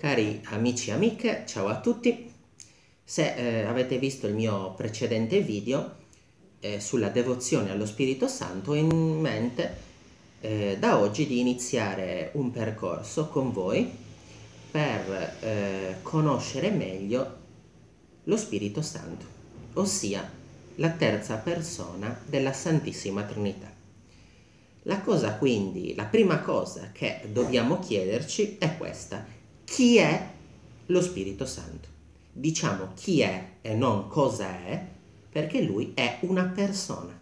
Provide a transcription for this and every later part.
Cari amici e amiche, ciao a tutti. Se eh, avete visto il mio precedente video eh, sulla devozione allo Spirito Santo, ho in mente eh, da oggi di iniziare un percorso con voi per eh, conoscere meglio lo Spirito Santo, ossia la terza persona della Santissima Trinità. La cosa quindi, la prima cosa che dobbiamo chiederci è questa chi è lo Spirito Santo. Diciamo chi è e non cosa è, perché lui è una persona.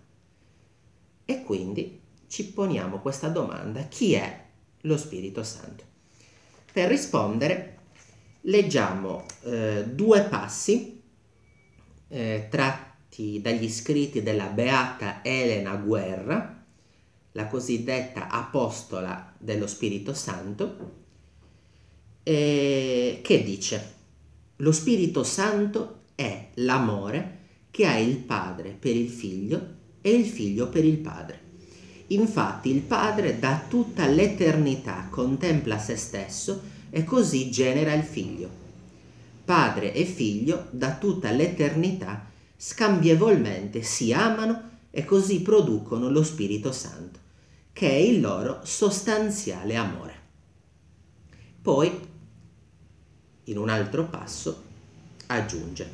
E quindi ci poniamo questa domanda, chi è lo Spirito Santo? Per rispondere leggiamo eh, due passi eh, tratti dagli scritti della beata Elena Guerra, la cosiddetta apostola dello Spirito Santo, eh, che dice lo Spirito Santo è l'amore che ha il Padre per il Figlio e il Figlio per il Padre. Infatti il Padre da tutta l'eternità contempla se stesso e così genera il Figlio. Padre e Figlio da tutta l'eternità scambievolmente si amano e così producono lo Spirito Santo, che è il loro sostanziale amore. Poi in un altro passo, aggiunge.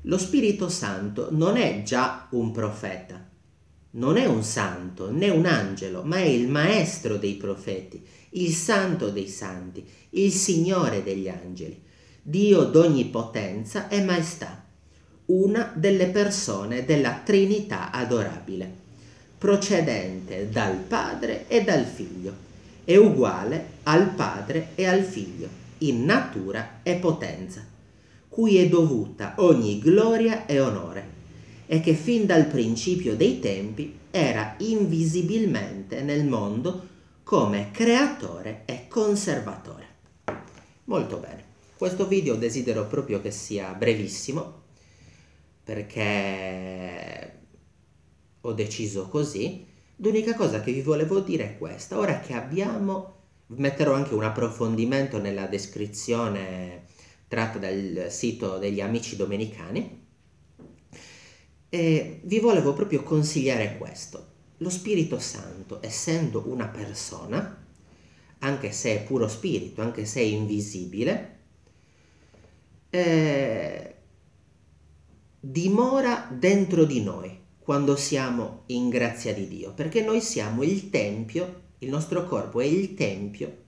Lo Spirito Santo non è già un profeta, non è un santo né un angelo, ma è il maestro dei profeti, il santo dei santi, il Signore degli angeli, Dio d'ogni potenza e maestà, una delle persone della Trinità adorabile, procedente dal Padre e dal Figlio è uguale al Padre e al Figlio, in natura e potenza, cui è dovuta ogni gloria e onore, e che fin dal principio dei tempi era invisibilmente nel mondo come creatore e conservatore. Molto bene, questo video desidero proprio che sia brevissimo, perché ho deciso così, L'unica cosa che vi volevo dire è questa, ora che abbiamo, metterò anche un approfondimento nella descrizione tratta dal sito degli amici domenicani, e vi volevo proprio consigliare questo. Lo Spirito Santo, essendo una persona, anche se è puro spirito, anche se è invisibile, eh, dimora dentro di noi quando siamo in grazia di Dio, perché noi siamo il Tempio, il nostro corpo è il Tempio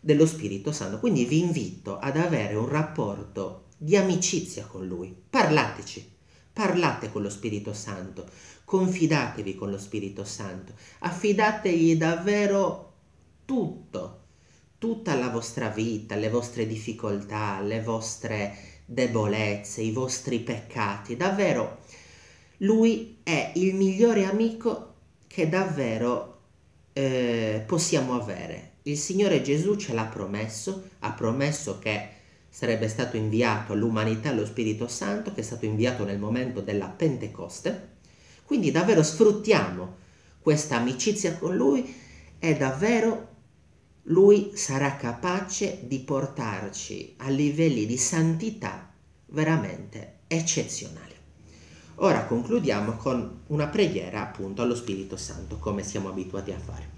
dello Spirito Santo. Quindi vi invito ad avere un rapporto di amicizia con Lui. Parlateci, parlate con lo Spirito Santo, confidatevi con lo Spirito Santo, affidategli davvero tutto, tutta la vostra vita, le vostre difficoltà, le vostre debolezze, i vostri peccati, davvero lui è il migliore amico che davvero eh, possiamo avere. Il Signore Gesù ce l'ha promesso, ha promesso che sarebbe stato inviato all'umanità lo Spirito Santo, che è stato inviato nel momento della Pentecoste. Quindi davvero sfruttiamo questa amicizia con Lui e davvero Lui sarà capace di portarci a livelli di santità veramente eccezionali. Ora concludiamo con una preghiera appunto allo Spirito Santo, come siamo abituati a fare.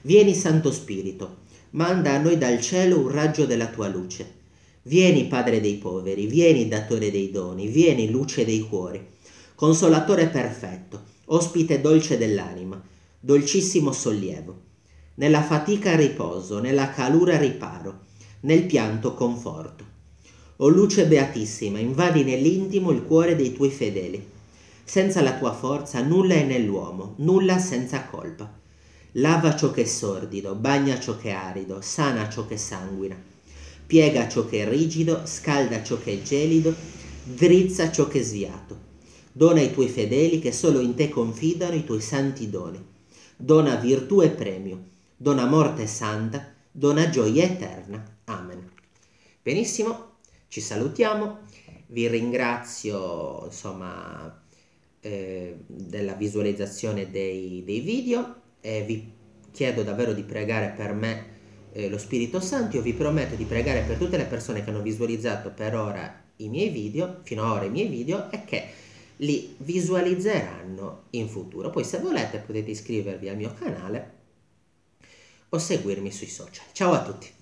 Vieni Santo Spirito, manda a noi dal cielo un raggio della tua luce. Vieni Padre dei poveri, vieni Datore dei doni, vieni luce dei cuori, consolatore perfetto, ospite dolce dell'anima, dolcissimo sollievo. Nella fatica riposo, nella calura riparo, nel pianto conforto. O luce beatissima, invadi nell'intimo il cuore dei tuoi fedeli senza la tua forza nulla è nell'uomo, nulla senza colpa. Lava ciò che è sordido, bagna ciò che è arido, sana ciò che sanguina. Piega ciò che è rigido, scalda ciò che è gelido, drizza ciò che è sviato. Dona ai tuoi fedeli che solo in te confidano i tuoi santi doni. Dona virtù e premio, dona morte santa, dona gioia eterna. Amen. Benissimo, ci salutiamo. Vi ringrazio, insomma, eh, della visualizzazione dei, dei video e vi chiedo davvero di pregare per me eh, lo Spirito Santo, io vi prometto di pregare per tutte le persone che hanno visualizzato per ora i miei video, fino ad ora i miei video, e che li visualizzeranno in futuro. Poi se volete potete iscrivervi al mio canale o seguirmi sui social. Ciao a tutti!